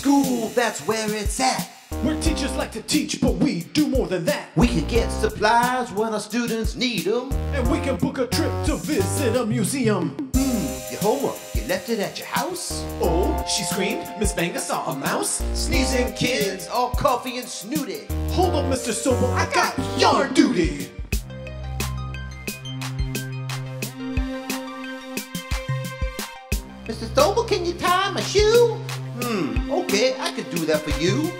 school, that's where it's at. Where teachers like to teach, but we do more than that. We can get supplies when our students need them. And we can book a trip to visit a museum. Hmm, your homework, you left it at your house? Oh, she screamed. Miss Banga saw a mouse. Sneezing kids, all coffee and snooty. Hold up, Mr. Sobel, I got your duty. Mr. Sobel, can you tie my shoe? Hmm, okay, I could do that for you.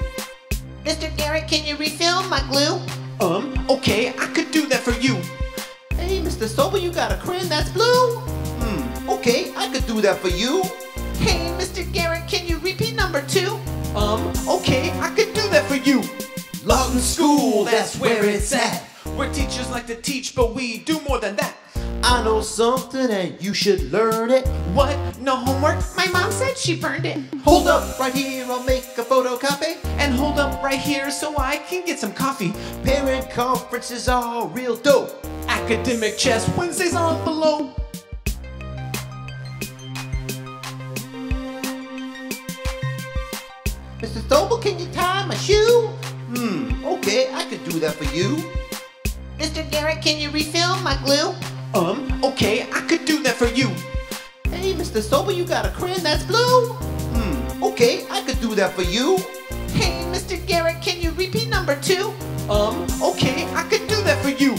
Mr. Garrett, can you refill my glue? Um, okay, I could do that for you. Hey, Mr. Sobel, you got a crayon that's blue? Hmm, okay, I could do that for you. Hey, Mr. Garrett, can you repeat number two? Um, okay, I could do that for you. Lawton School, that's where it's at. Where teachers like to teach, but we do more than that. I know something and you should learn it. What? No homework? My mom said she burned it. Hold up right here, I'll make a photocopy. And hold up right here so I can get some coffee. Parent conferences are real dope. Academic chess Wednesdays on below. Mr. Sobel, can you tie my shoe? Hmm, okay, I could do that for you. Mr. Garrett, can you refill my glue? Um, okay, I could do that for you. Hey, Mr. Sobel, you got a crayon that's blue? Hmm, okay, I could do that for you. Hey, Mr. Garrett, can you repeat number two? Um, okay, I could do that for you.